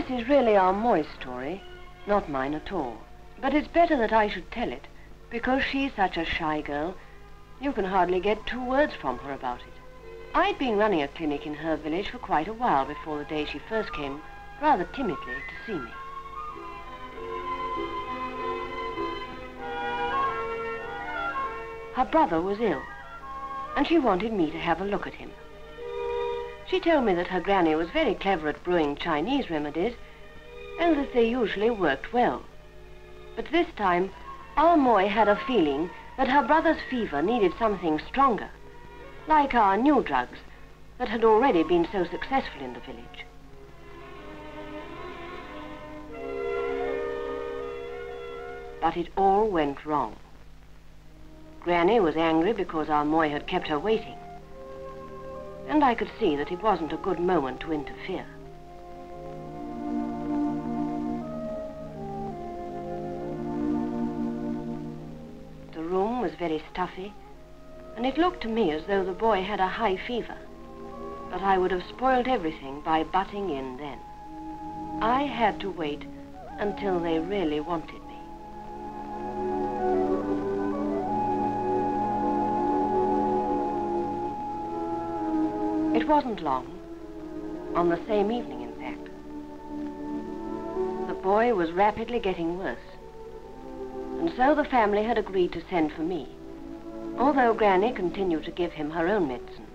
This is really our Moy's story, not mine at all. But it's better that I should tell it, because she's such a shy girl, you can hardly get two words from her about it. I'd been running a clinic in her village for quite a while before the day she first came, rather timidly, to see me. Her brother was ill, and she wanted me to have a look at him. She told me that her granny was very clever at brewing Chinese remedies, and that they usually worked well. But this time, our Moy had a feeling that her brother's fever needed something stronger, like our new drugs that had already been so successful in the village. But it all went wrong. Granny was angry because our Moy had kept her waiting. And I could see that it wasn't a good moment to interfere. The room was very stuffy, and it looked to me as though the boy had a high fever. But I would have spoiled everything by butting in then. I had to wait until they really wanted wasn't long. On the same evening, in fact. The boy was rapidly getting worse. And so the family had agreed to send for me, although Granny continued to give him her own medicines.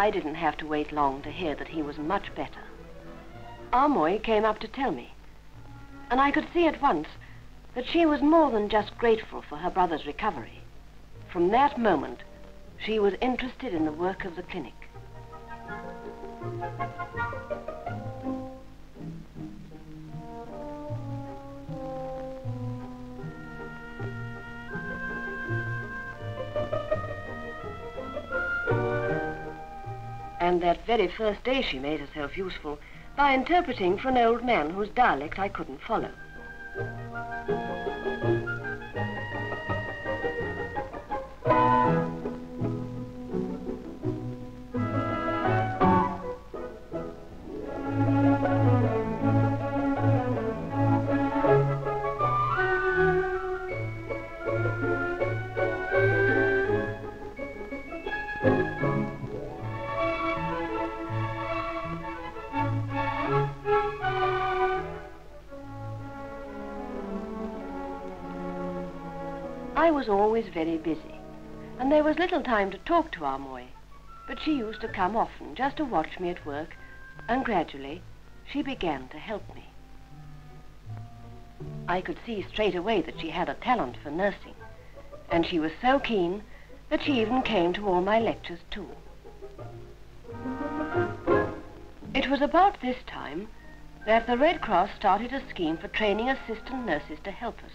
I didn't have to wait long to hear that he was much better. Amoy came up to tell me, and I could see at once that she was more than just grateful for her brother's recovery. From that moment, she was interested in the work of the clinic. And that very first day she made herself useful by interpreting for an old man whose dialect I couldn't follow. Was always very busy, and there was little time to talk to our Moy, but she used to come often just to watch me at work, and gradually she began to help me. I could see straight away that she had a talent for nursing, and she was so keen that she even came to all my lectures too. It was about this time that the Red Cross started a scheme for training assistant nurses to help us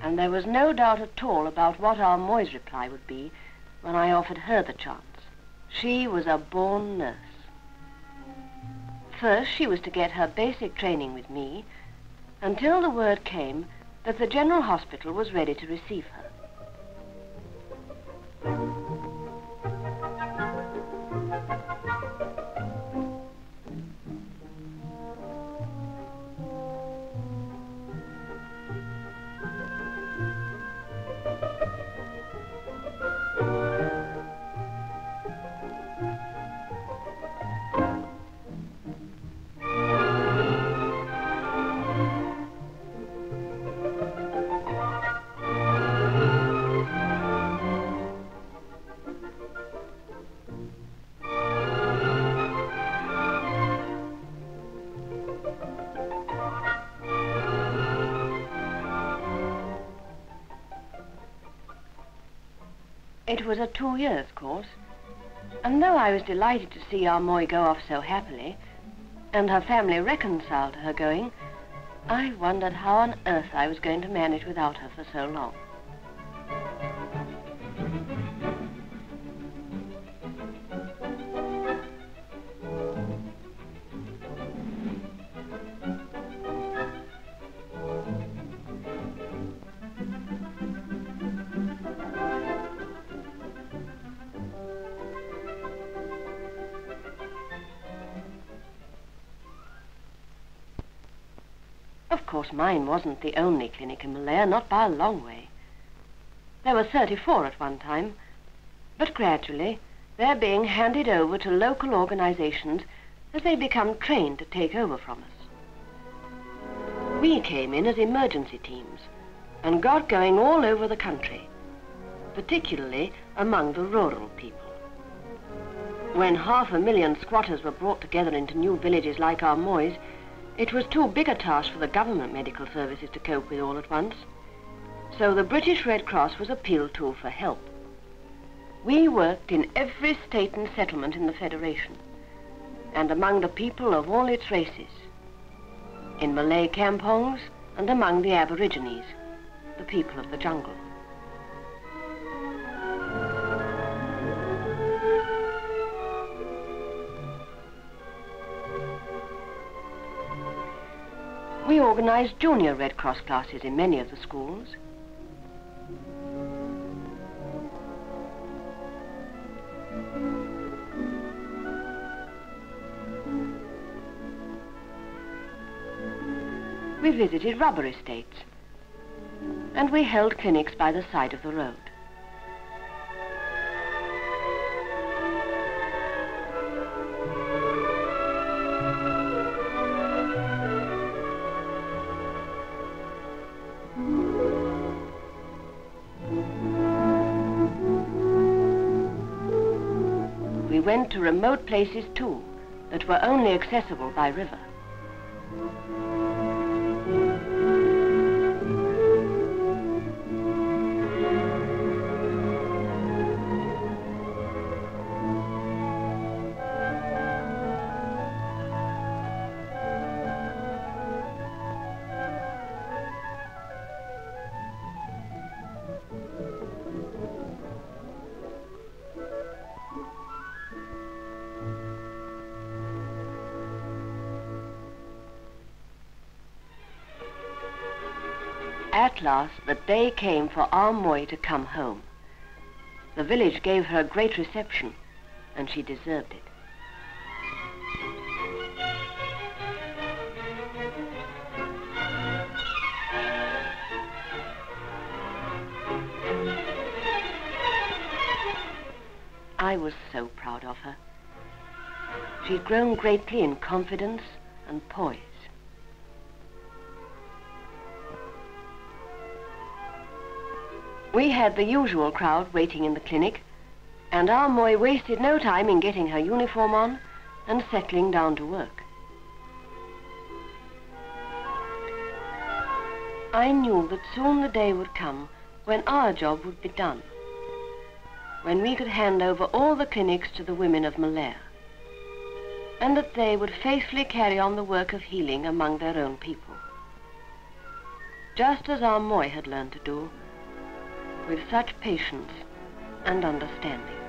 and there was no doubt at all about what our Moy's reply would be when I offered her the chance. She was a born nurse. First, she was to get her basic training with me until the word came that the General Hospital was ready to receive her. It was a two years course, and though I was delighted to see our Moy go off so happily, and her family reconciled to her going, I wondered how on earth I was going to manage without her for so long. Course, mine wasn't the only clinic in Malaya, not by a long way. There were 34 at one time, but gradually they're being handed over to local organizations as they become trained to take over from us. We came in as emergency teams and got going all over the country, particularly among the rural people. When half a million squatters were brought together into new villages like our Moys, it was too big a task for the government medical services to cope with all at once. So the British Red Cross was appealed to for help. We worked in every state and settlement in the Federation, and among the people of all its races, in Malay kampongs and among the Aborigines, the people of the jungle. We organized junior Red Cross classes in many of the schools. We visited rubber estates and we held clinics by the side of the road. Went to remote places too that were only accessible by river. At last, the day came for our Moy to come home. The village gave her a great reception, and she deserved it. I was so proud of her. She'd grown greatly in confidence and poise. We had the usual crowd waiting in the clinic, and our Moy wasted no time in getting her uniform on and settling down to work. I knew that soon the day would come when our job would be done, when we could hand over all the clinics to the women of Malaya, and that they would faithfully carry on the work of healing among their own people, just as our Moy had learned to do with such patience and understanding.